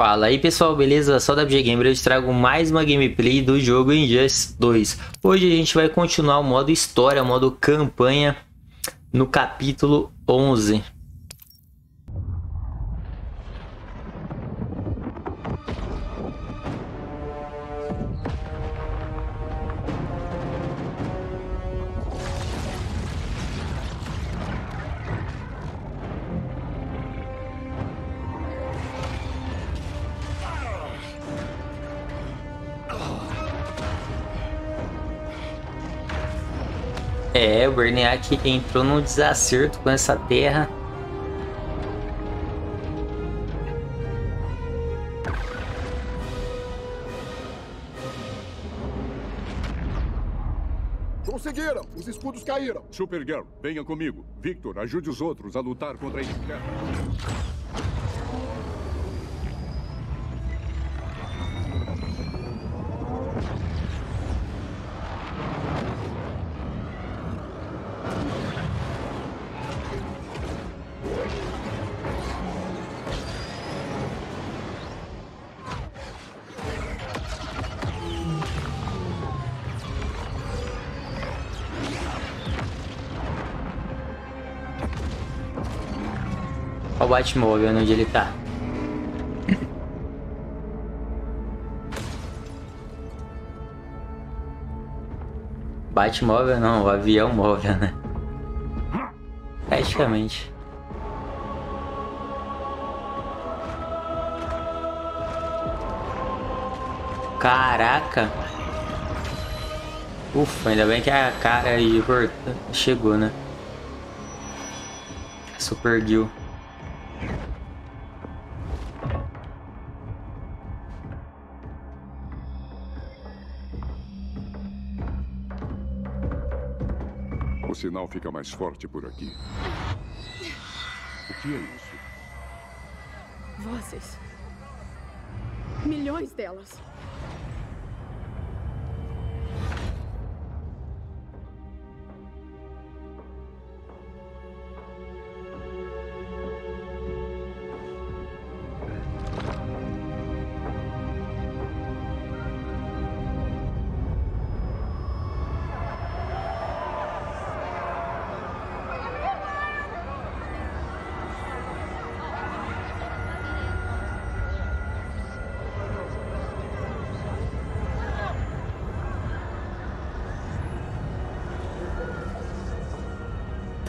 Fala aí pessoal, beleza? Só da BG Gamer eu trago mais uma gameplay do jogo Injustice 2. Hoje a gente vai continuar o modo história, o modo campanha no capítulo 11. O Berniak entrou num desacerto com essa terra. Conseguiram! Os escudos caíram! Supergirl, venha comigo. Victor, ajude os outros a lutar contra a Inferno. Batmóvel onde ele tá. Batmóvel não, o avião móvel, né? Praticamente. Caraca! Ufa, ainda bem que a cara aí chegou, né? Super Gil. Sinal fica mais forte por aqui. O que é isso? Vozes. Milhões delas.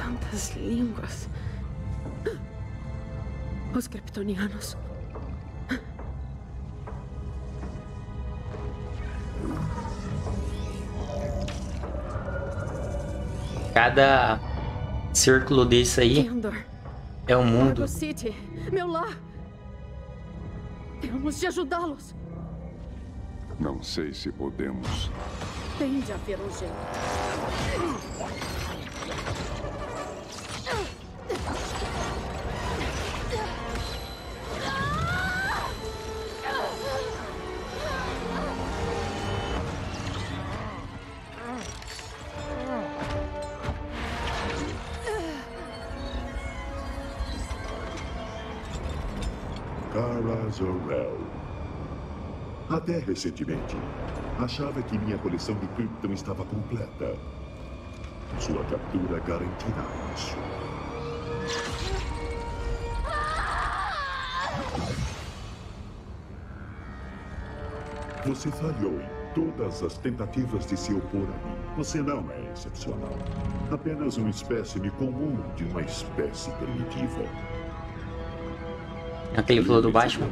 Tantas línguas. Os kryptonianos. Cada círculo desse aí Endor. é um mundo. Argo City. Meu lar. Temos de ajudá-los. Não sei se podemos. Tem de haver um jeito. Até recentemente, achava que minha coleção de Krypton estava completa. Sua captura garantirá isso. Você falhou em todas as tentativas de se opor a mim. Você não é excepcional. Apenas um espécime comum de uma espécie primitiva. Aquele falou do Batman.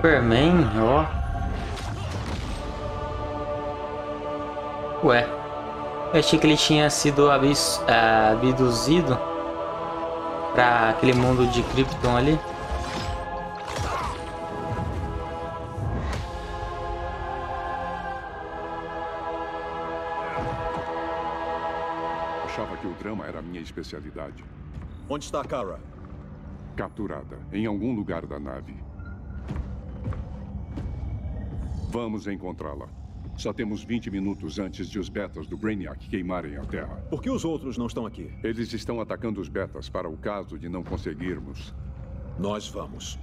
Superman, ó. Ué. Eu achei que ele tinha sido abis, ah, abduzido para aquele mundo de Krypton ali. minha especialidade. Onde está a Kara? Capturada em algum lugar da nave. Vamos encontrá-la. Só temos 20 minutos antes de os betas do Brainiac queimarem a Terra. Por que os outros não estão aqui? Eles estão atacando os betas para o caso de não conseguirmos. Nós vamos.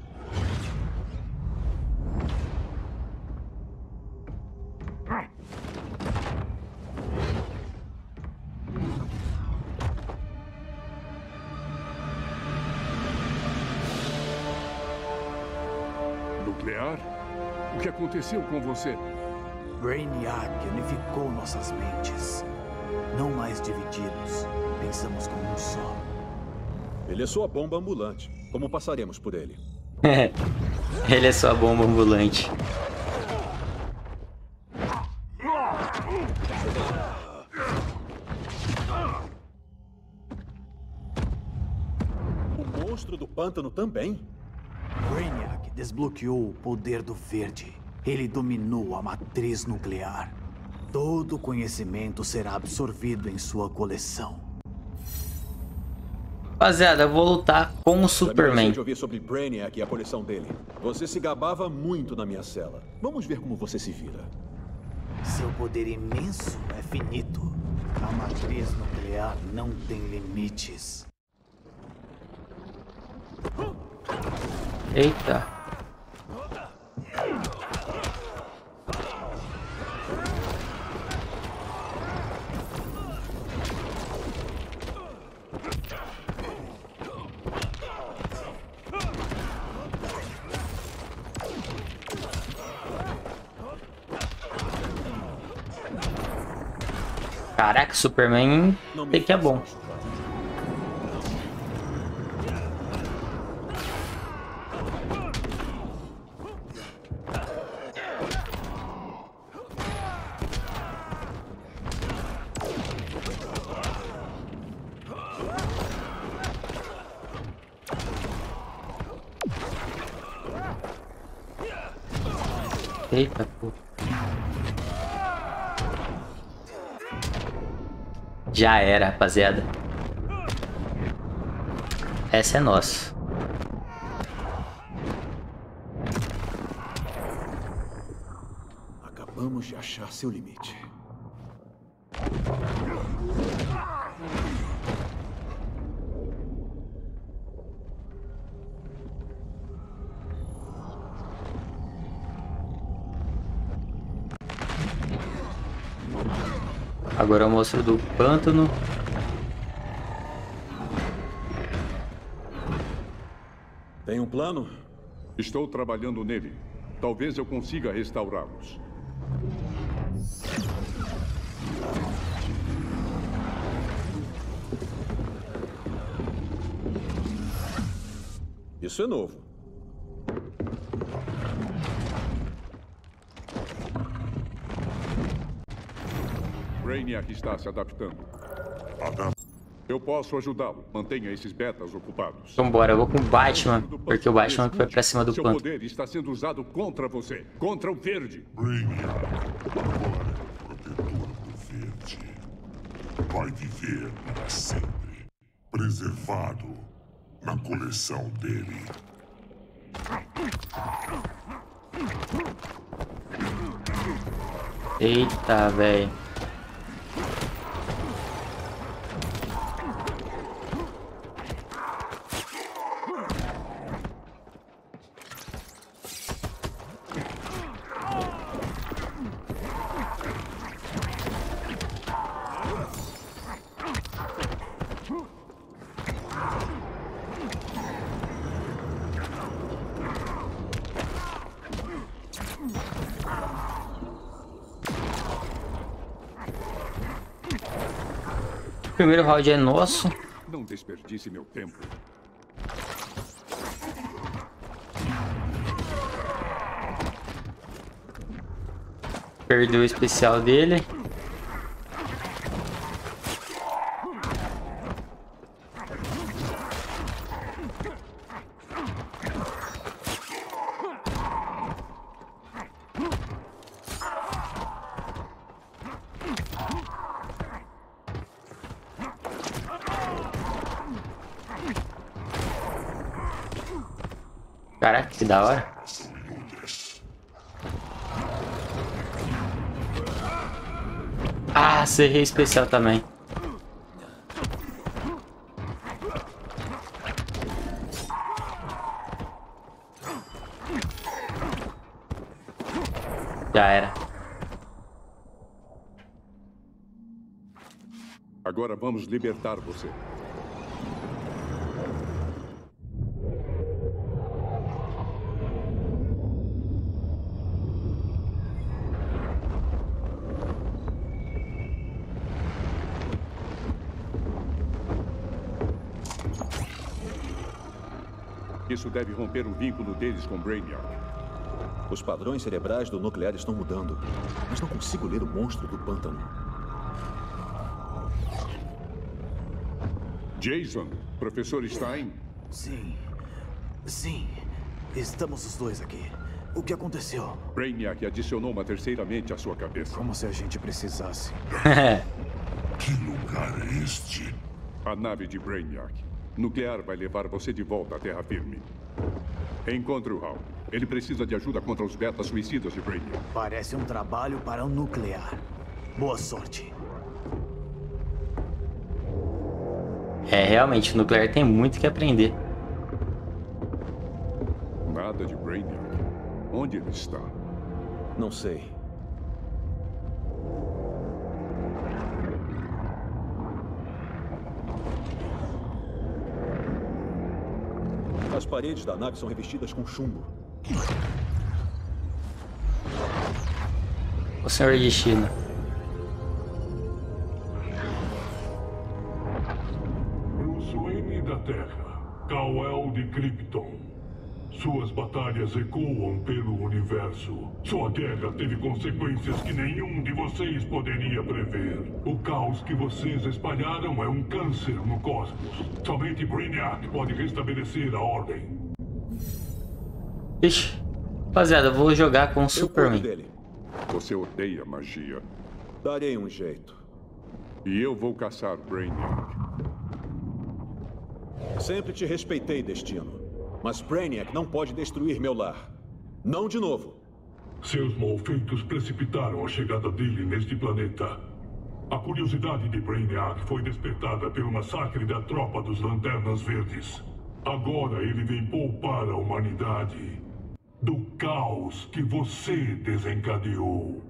Aconteceu com você? Brainiac unificou nossas mentes. Não mais divididos. Pensamos como um só. Ele é sua bomba ambulante. Como passaremos por ele? Ele é só bomba ambulante. O monstro do pântano também? Brainiac desbloqueou o poder do verde. Ele dominou a matriz nuclear. Todo o conhecimento será absorvido em sua coleção. Rapaziada, eu vou lutar com o Superman. de ouvir sobre Brainiac e a coleção dele. Você se gabava muito na minha cela. Vamos ver como você se vira. Seu poder imenso é finito. A matriz nuclear não tem limites. Eita. Caraca, Superman tem que é bom. Eita, pô. Já era, rapaziada. Essa é nossa. Acabamos de achar seu limite. Agora eu mostro do pântano. Tem um plano? Estou trabalhando nele. Talvez eu consiga restaurá-los. Isso é novo. Brainiac está se adaptando. Eu posso ajudá-lo. Mantenha esses betas ocupados. Então bora, eu vou com o Batman, porque o Batman que foi pra cima do Seu pântano. poder está sendo usado contra você. Contra o verde. Brainiac agora é protetor do verde. Vai viver para sempre. Preservado na coleção dele. Eita, velho. Primeiro round é nosso. Não desperdice meu tempo. Perdeu o especial dele. Caraca, que da hora. Ah, serrei especial também. Já era. Agora vamos libertar você. Isso deve romper o vínculo deles com Brainiac. Os padrões cerebrais do nuclear estão mudando, mas não consigo ler o monstro do pântano. Jason, professor Stein, Sim. Sim. Estamos os dois aqui. O que aconteceu? Brainiac adicionou uma terceira mente à sua cabeça. Como se a gente precisasse. Que lugar é este? A nave de Brainiac. Nuclear vai levar você de volta à terra firme. Encontre o Hal. Ele precisa de ajuda contra os betas suicidas de Brainiac. Parece um trabalho para o nuclear. Boa sorte. É, realmente, o nuclear tem muito que aprender. Nada de Brainiac. Onde ele está? Não sei. As paredes da nave são revestidas com chumbo. O senhor destino. Bruce Wayne da Terra, Kal-El de Krypton. Suas batalhas ecoam pelo universo. Sua guerra teve consequências que nenhum de vocês poderia prever. O caos que vocês espalharam é um câncer no cosmos. Somente Brainiac pode restabelecer a ordem. Ixi. Rapaziada, eu vou jogar com o Superman. dele. Você odeia magia. Darei um jeito. E eu vou caçar Brainiac. Sempre te respeitei, Destino. Mas Brainiac não pode destruir meu lar. Não de novo. Seus malfeitos precipitaram a chegada dele neste planeta. A curiosidade de Brainiac foi despertada pelo massacre da tropa dos Lanternas Verdes. Agora ele vem poupar a humanidade do caos que você desencadeou.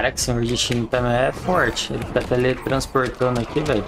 Caraca, o senhor destino também é forte. Ele fica teletransportando aqui, velho.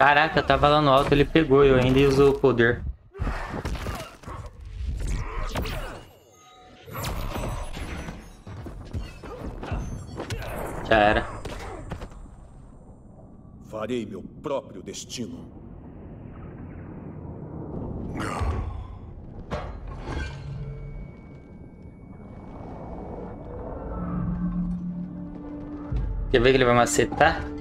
Caraca, tava lá no alto, ele pegou e eu ainda usou o poder. Já era. Farei meu próprio destino. Quer ver que ele vai macetar?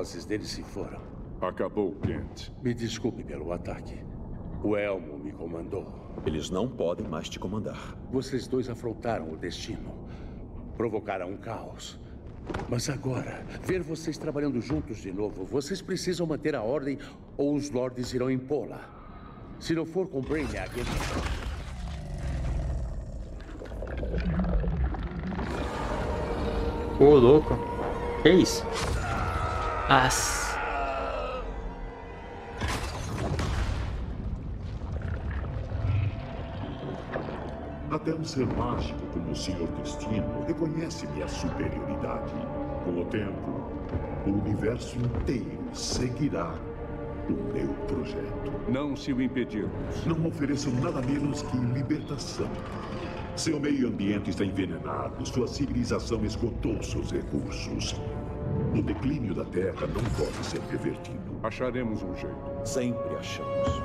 As vozes deles se foram. Acabou, Kent. Me desculpe pelo ataque. O Elmo me comandou. Eles não podem mais te comandar. Vocês dois afrontaram o destino. Provocaram um caos. Mas agora, ver vocês trabalhando juntos de novo, vocês precisam manter a ordem ou os lords irão impô-la. Se não for com Brainiac, ele... Ô, louco. Que isso? As. Até um ser mágico como o Senhor Destino reconhece minha superioridade. Com o tempo, o universo inteiro seguirá o meu projeto. Não se o impedirmos. Não ofereço nada menos que libertação. Seu meio ambiente está envenenado, sua civilização esgotou seus recursos. O declínio da Terra não pode ser revertido. Acharemos um jeito. Sempre achamos.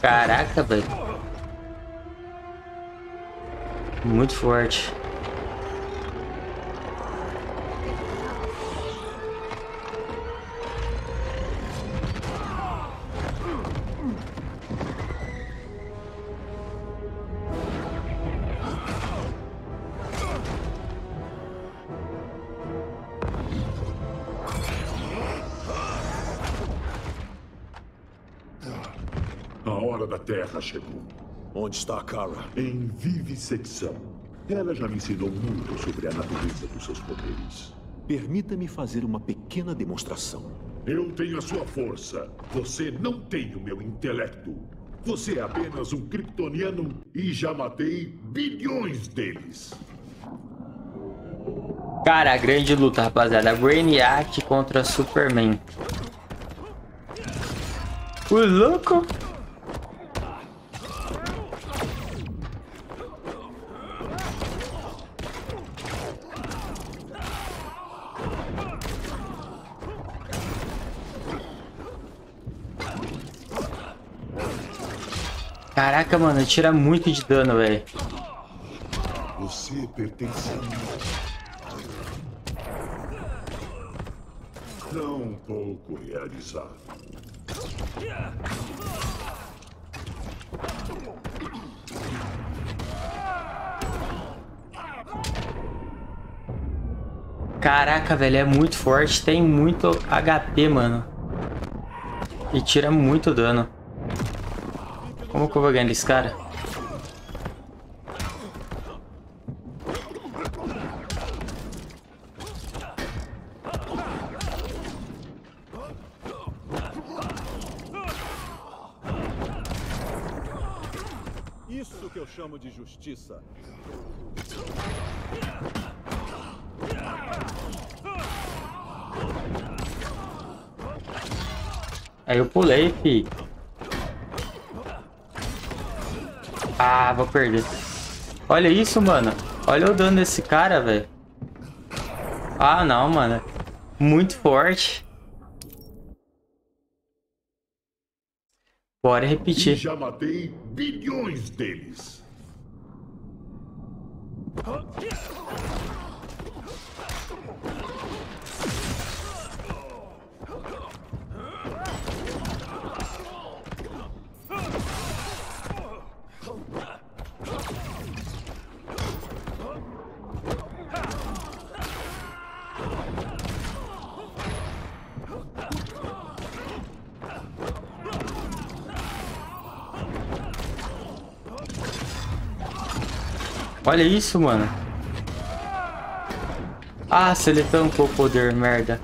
Caraca, velho. Muito forte. Terra chegou. Onde está a Kara? Em vivissecção. Ela já me ensinou muito sobre a natureza dos seus poderes. Permita-me fazer uma pequena demonstração. Eu tenho a sua força. Você não tem o meu intelecto. Você é apenas um kryptoniano e já matei bilhões deles. Cara, a grande luta, rapaziada. Brainiac contra Superman. O louco. Caraca, mano, tira muito de dano, velho. Você pertence a mim. Tão pouco realizado. Caraca, velho, é muito forte, tem muito HP, mano. E tira muito dano. Como que eu vou ganhar desse cara? Isso que eu chamo de justiça. Aí eu pulei, fi. Ah, vou perder. Olha isso, mano. Olha o dano desse cara, velho. Ah, não, mano. Muito forte. Bora E repetir. já matei bilhões deles. Olha isso, mano. Ah, se ele tancou o poder, merda.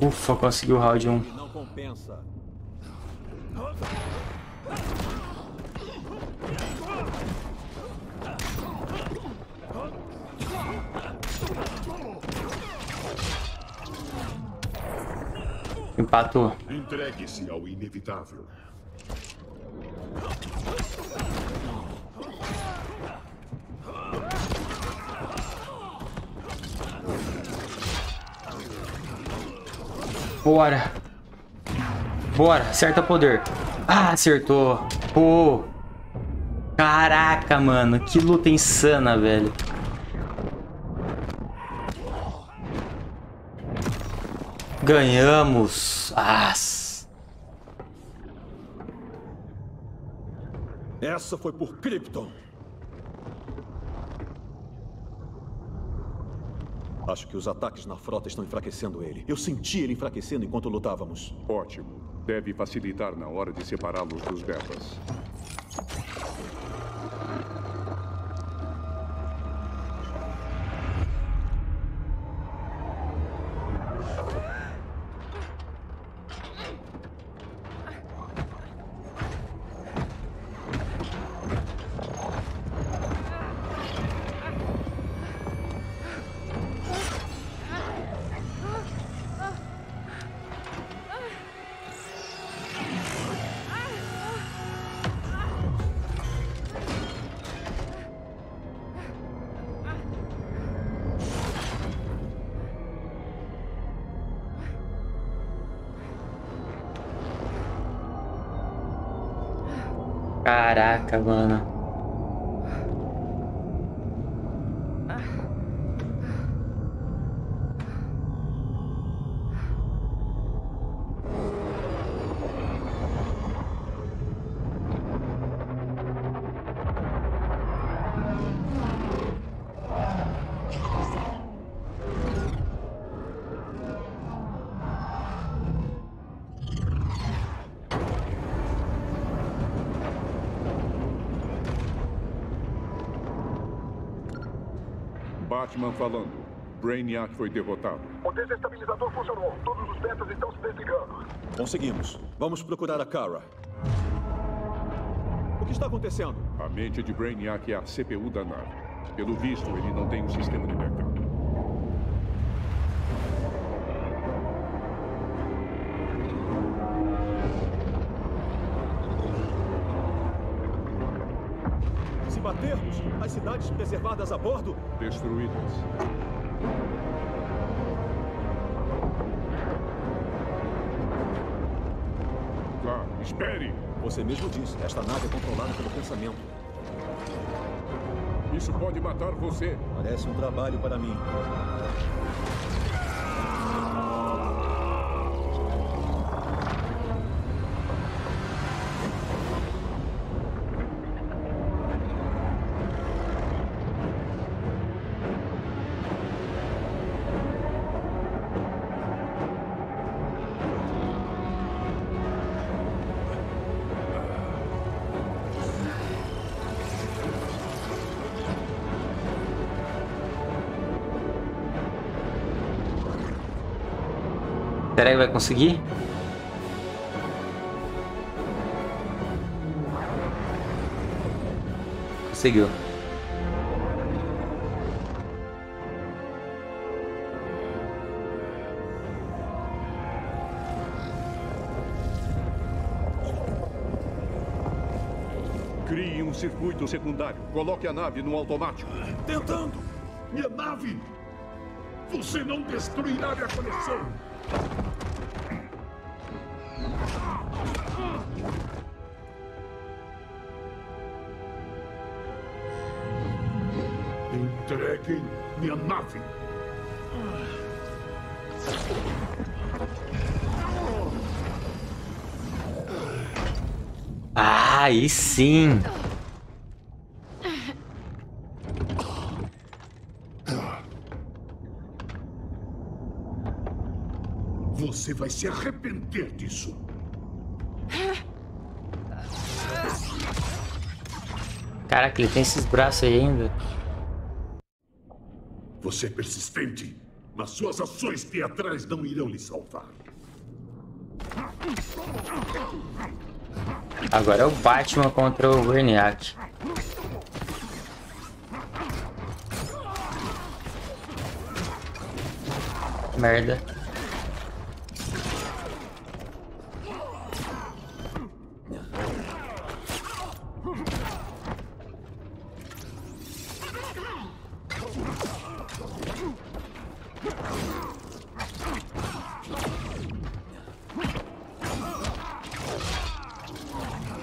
Ufa, conseguiu o round 1. Não compensa. Empatou. Entregue-se ao inevitável. Bora. Bora, acerta poder. Ah, acertou. Pô. Caraca, mano, que luta insana, velho. Ganhamos. As. Essa foi por Krypton. Acho que os ataques na frota estão enfraquecendo ele. Eu senti ele enfraquecendo enquanto lutávamos. Ótimo. Deve facilitar na hora de separá-los dos betas. Caraca, mano. Batman falando. Brainiac foi derrotado. O desestabilizador funcionou. Todos os betas estão se desligando. Conseguimos. Vamos procurar a Kara. O que está acontecendo? A mente de Brainiac é a CPU da nave. Pelo visto, ele não tem um sistema de backup. Preservadas a bordo Destruídas. Tá, espere! Você mesmo disse, esta nave é controlada pelo pensamento. Isso pode matar você. Parece um trabalho para mim. Vai conseguir? Conseguiu. Crie um circuito secundário. Coloque a nave no automático. Tentando! Minha nave! Você não destruirá minha coleção! Entreguem minha nave! Ah, aí sim. Você vai se arrepender disso! Caraca, ele tem esses braços aí ainda. Você é persistente, mas suas ações teatrais não irão lhe salvar. Agora é o Batman contra o Brainiac. Merda.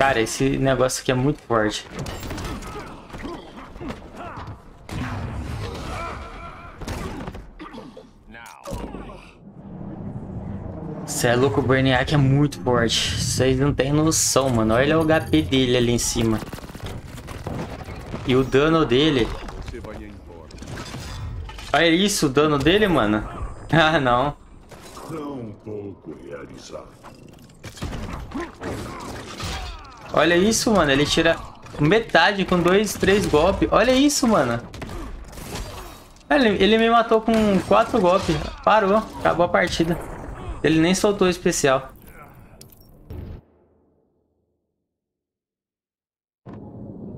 Cara, esse negócio aqui é muito forte. Você é louco, o Brainiac é muito forte. Vocês não tem noção, mano. Olha o HP dele ali em cima. E o dano dele. Olha isso, o dano dele, mano. Ah, não. Tão pouco realizado. Olha isso, mano. Ele tira metade com dois, três golpes. Olha isso, mano. Ele, ele me matou com quatro golpes. Parou. Acabou a partida. Ele nem soltou o especial.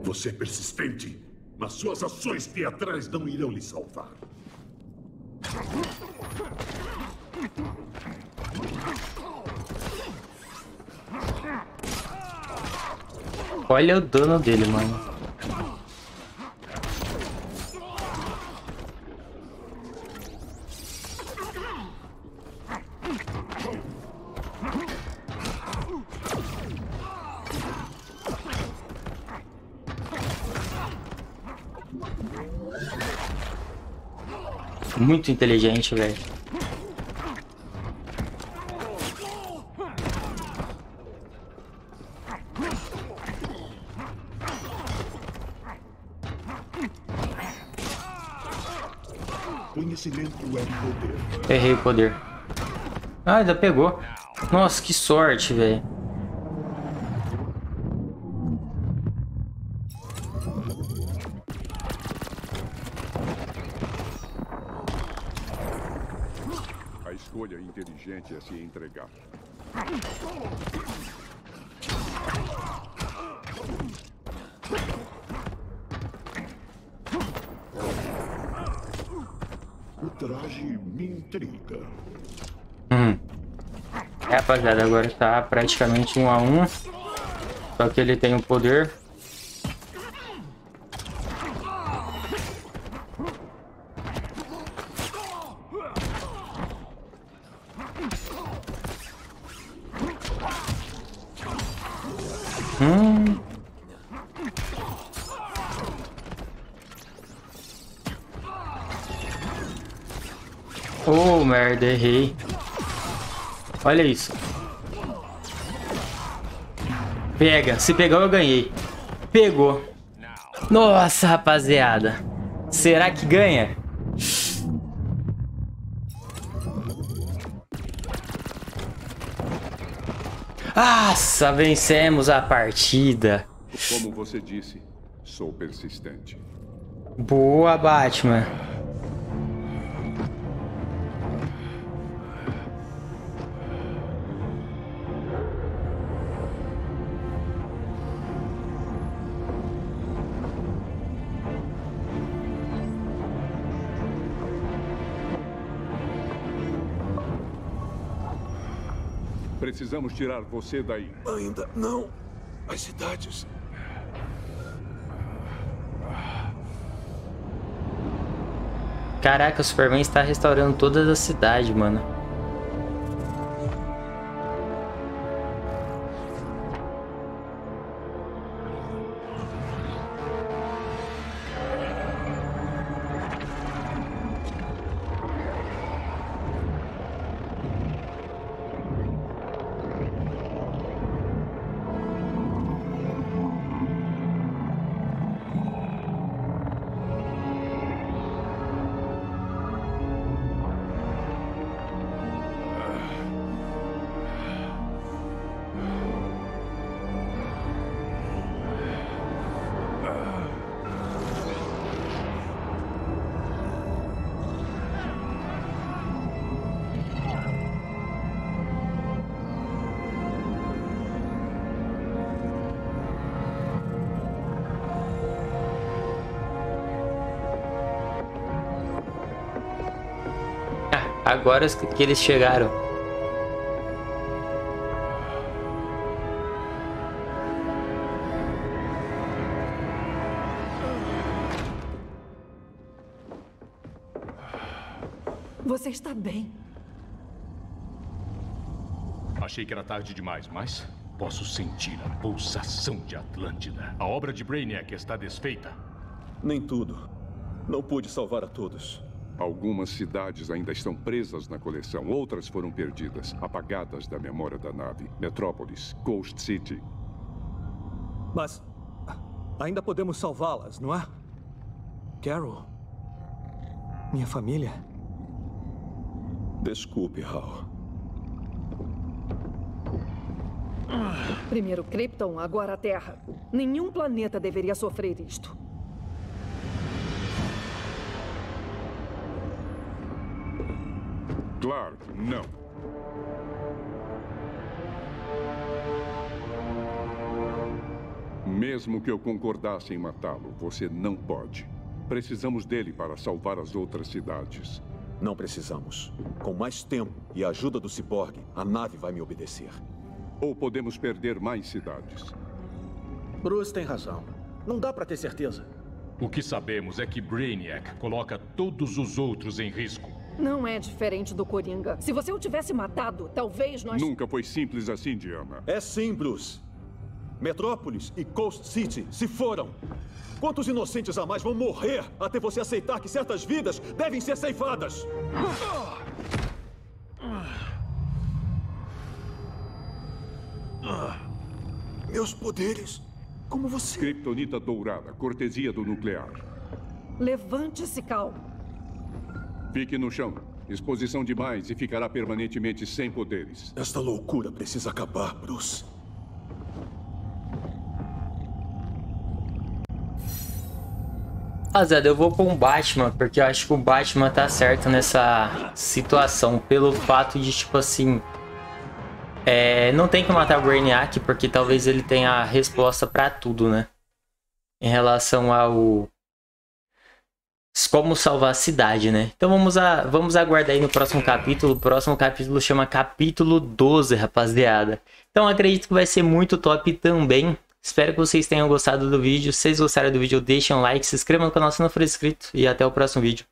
Você é persistente, mas suas ações teatrais não irão lhe salvar. Olha o dano dele, mano. Muito inteligente, velho. É poder. Errei o poder. Ah, ainda pegou. Nossa, que sorte, velho. A escolha inteligente é se entregar. O traje me intriga. Hum. É, rapaziada, agora tá praticamente um a um. Só que ele tem o poder. Hum. Oh, merda, errei. Olha isso. Pega. Se pegar, eu ganhei. Pegou. Nossa, rapaziada. Será que ganha? Nossa, vencemos a partida. Como você disse, sou persistente. Boa, Batman. Precisamos tirar você daí. Ainda não. As cidades. Caraca, o Superman está restaurando todas as cidades, mano. Agora que eles chegaram. Você está bem? Achei que era tarde demais, mas posso sentir a pulsação de Atlântida. A obra de Brainiac está desfeita. Nem tudo. Não pude salvar a todos. Algumas cidades ainda estão presas na coleção, outras foram perdidas, apagadas da memória da nave. Metrópolis, Coast City. Mas ainda podemos salvá-las, não é? Carol. Minha família. Desculpe, Hal. Primeiro Krypton, agora a Terra. Nenhum planeta deveria sofrer isto. Claro, não. Mesmo que eu concordasse em matá-lo, você não pode. Precisamos dele para salvar as outras cidades. Não precisamos. Com mais tempo e a ajuda do ciborgue, a nave vai me obedecer. Ou podemos perder mais cidades. Bruce tem razão. Não dá para ter certeza. O que sabemos é que Brainiac coloca todos os outros em risco. Não é diferente do Coringa. Se você o tivesse matado, talvez nós... Nunca foi simples assim, Diana. É sim, Bruce. Metrópolis e Coast City se foram. Quantos inocentes a mais vão morrer até você aceitar que certas vidas devem ser ceifadas? Meus poderes? Como você? Kryptonita dourada, cortesia do nuclear. Levante-se, Cal. Fique no chão. Exposição demais e ficará permanentemente sem poderes. Esta loucura precisa acabar, Bruce. Rapaziada, eu vou com o Batman, porque eu acho que o Batman tá certo nessa situação. Pelo fato de, tipo assim... É, não tem que matar o Brainiac, porque talvez ele tenha a resposta pra tudo, né? Em relação ao... Como salvar a cidade, né? Então vamos, a, vamos aguardar aí no próximo capítulo. O próximo capítulo chama Capítulo 12, rapaziada. Então acredito que vai ser muito top também. Espero que vocês tenham gostado do vídeo. Se vocês gostaram do vídeo, deixem um like, se inscrevam no canal se não for inscrito. E até o próximo vídeo.